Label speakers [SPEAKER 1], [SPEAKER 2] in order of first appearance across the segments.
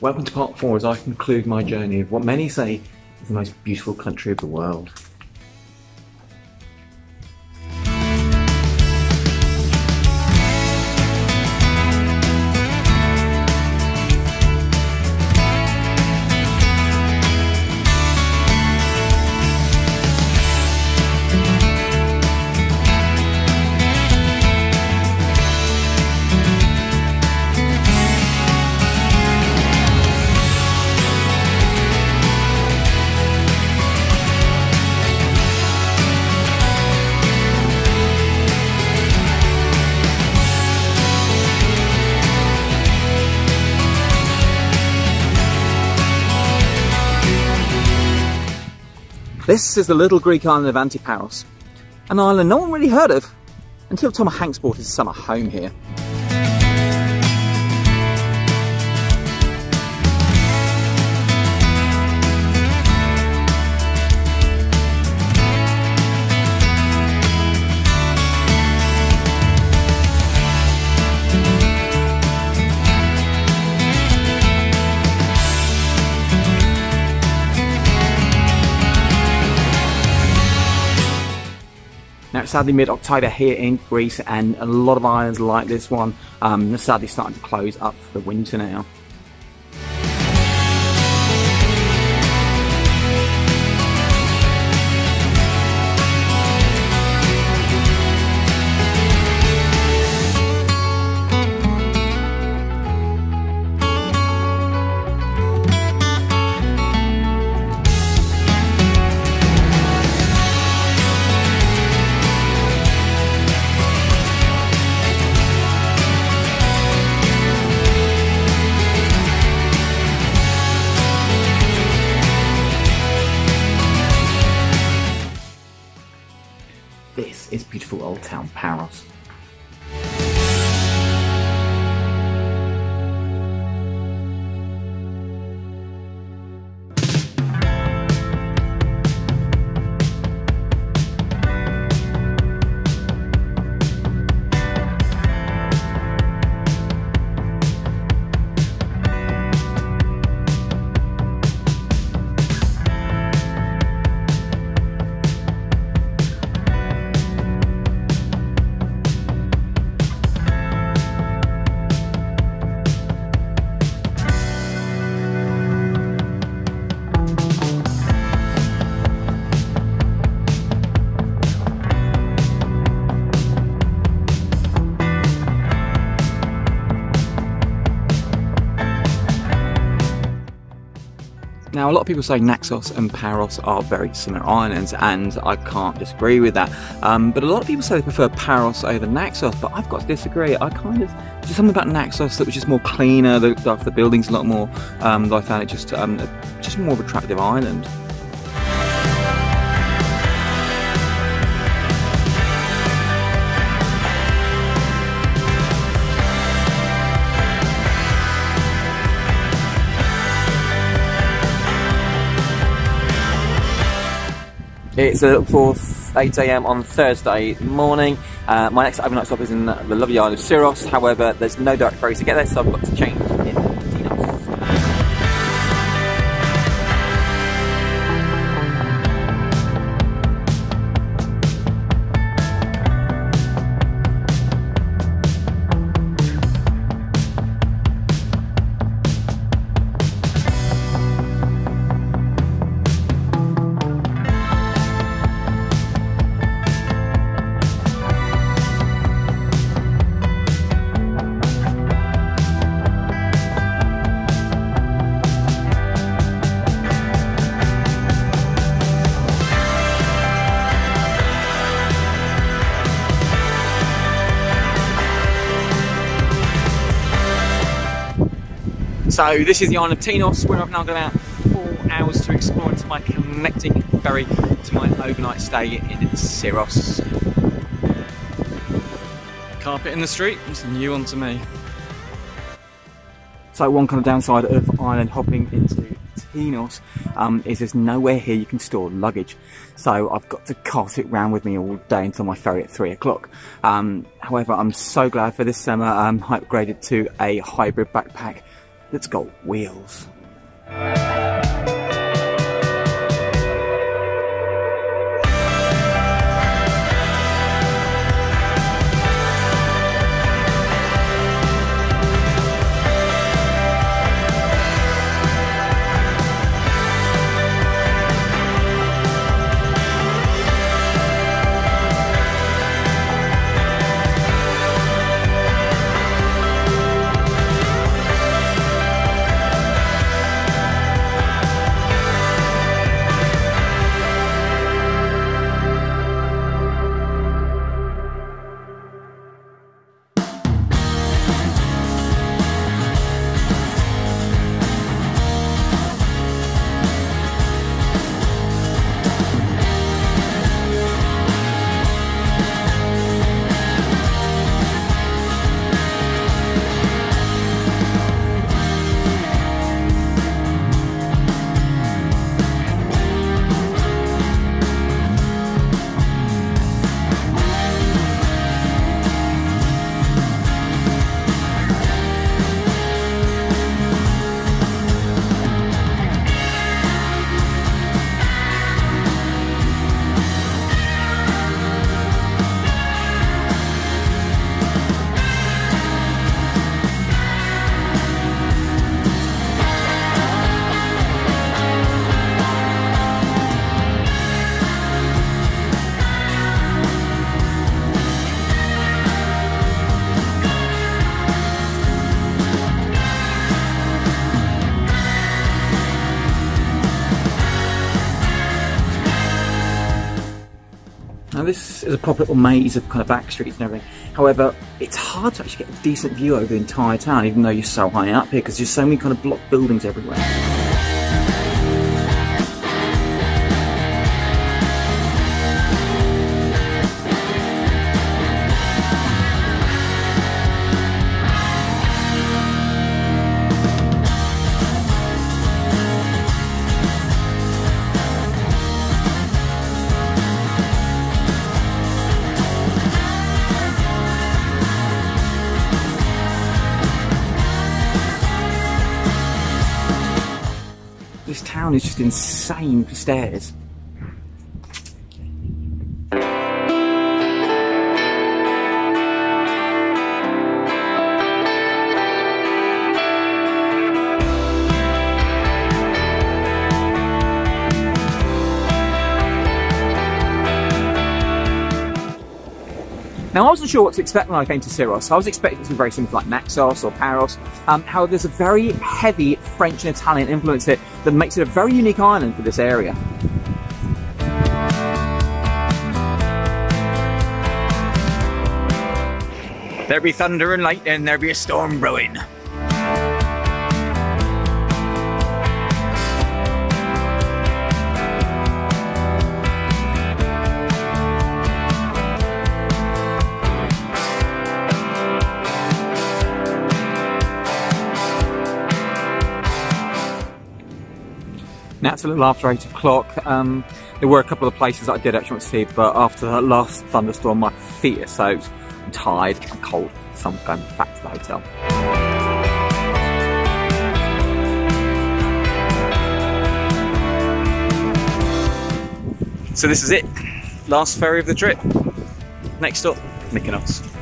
[SPEAKER 1] Welcome to part four as I conclude my journey of what many say is the most beautiful country of the world. This is the little Greek island of Antiparos, an island no one really heard of until Tom Hanks bought his summer home here. Sadly mid-October here in Greece and a lot of islands like this one um, are sadly starting to close up for the winter now. Now, a lot of people say Naxos and Paros are very similar islands, and I can't disagree with that. Um, but a lot of people say they prefer Paros over Naxos, but I've got to disagree. I kind of just something about Naxos that was just more cleaner. The, the, buildings a lot more. Um, I found it just um, just more of attractive island. It's uh, for 8am on Thursday morning. Uh, my next overnight stop is in the lovely island of Syros. However, there's no direct ferry to get there, so I've got to change So this is the island of Tinos, where I've now got about four hours to explore into my connecting ferry to my overnight stay in Syros. Carpet in the street, it's a new one to me. So one kind of downside of island hopping into Tinos um, is there's nowhere here you can store luggage. So I've got to cart it round with me all day until my ferry at three o'clock. Um, however, I'm so glad for this summer um, I upgraded to a hybrid backpack that's got wheels. This is a proper little maze of kind of back streets and everything. However, it's hard to actually get a decent view over the entire town, even though you're so high up here, because there's so many kind of block buildings everywhere. Town is just insane for stairs. Now, I wasn't sure what to expect when I came to Syros. I was expecting something very to like Naxos or Paros. Um, however, there's a very heavy French and Italian influence here that makes it a very unique island for this area. There be thunder and lightning, there be a storm brewing. It's a little after 8 o'clock. Um, there were a couple of places I did actually want to see, but after that last thunderstorm, my feet are soaked. I'm tired, I'm cold, so I'm going back to the hotel. So this is it. Last ferry of the trip. Next stop, Mykonos.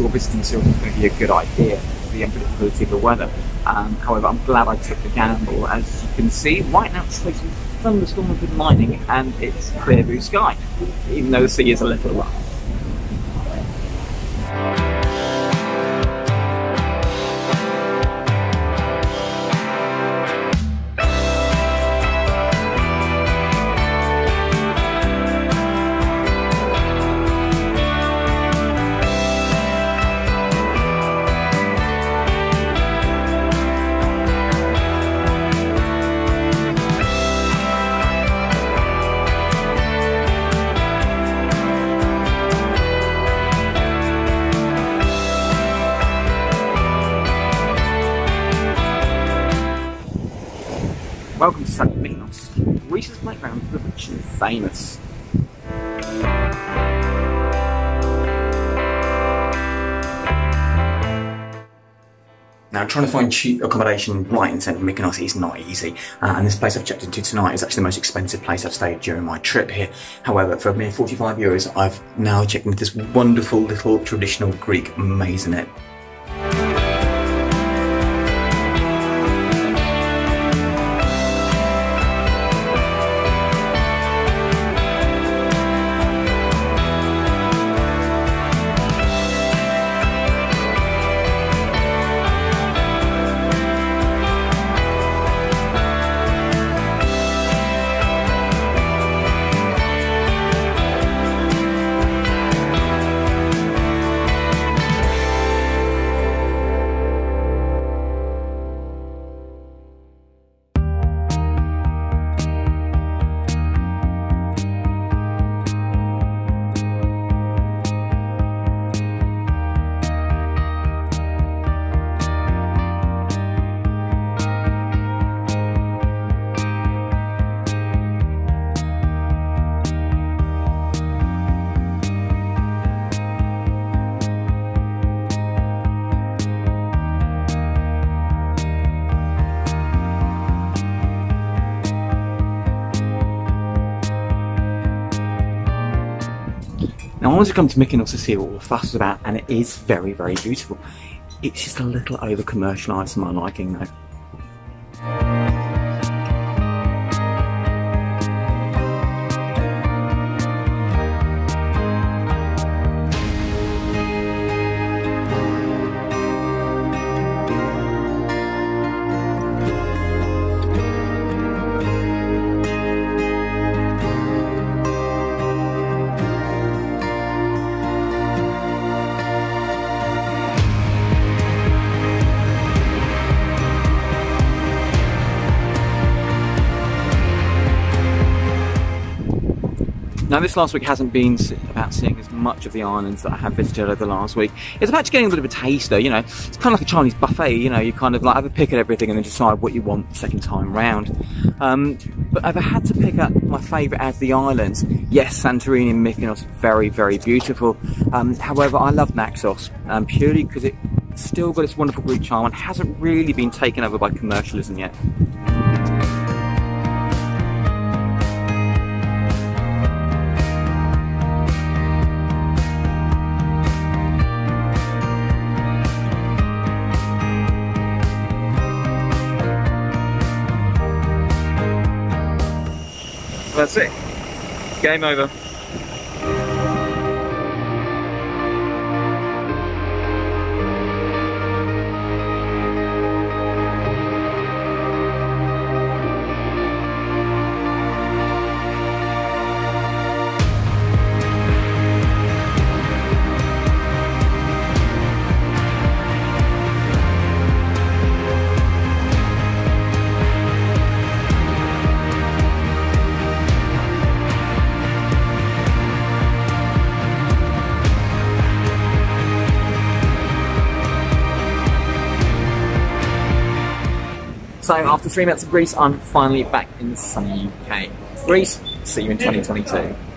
[SPEAKER 1] Sure Syros was going to be a good idea for the unpredictability of the weather. Um, however, I'm glad I took the gamble. As you can see, right now it's supposed to be thunderstorms with lightning and it's clear blue sky, even though the sea is a little rough. Welcome to sunny Mykonos, Greece's playground for the rich and famous. Now, trying to find cheap accommodation right in central Mykonos is not easy, uh, and this place I've checked into tonight is actually the most expensive place I've stayed during my trip here. However, for a mere 45 euros, I've now checked into this wonderful little traditional Greek maisonette. Wanted to come to Mykonos to see what all the fuss was about, and it is very, very beautiful. It's just a little over commercialised to my liking, though. Now, this last week hasn't been about seeing as much of the islands that I have visited over the last week. It's about getting a bit of a taster, you know. It's kind of like a Chinese buffet, you know. You kind of like have a pick at everything and then decide what you want the second time round. Um, but if I had to pick up my favourite out of the islands, yes, Santorini and Mykonos, very, very beautiful. Um, however, I love Naxos um, purely because it still got its wonderful Greek charm and hasn't really been taken over by commercialism yet. That's it. Game over. So after three months of Greece, I'm finally back in the sunny UK. Greece, see you in 2022.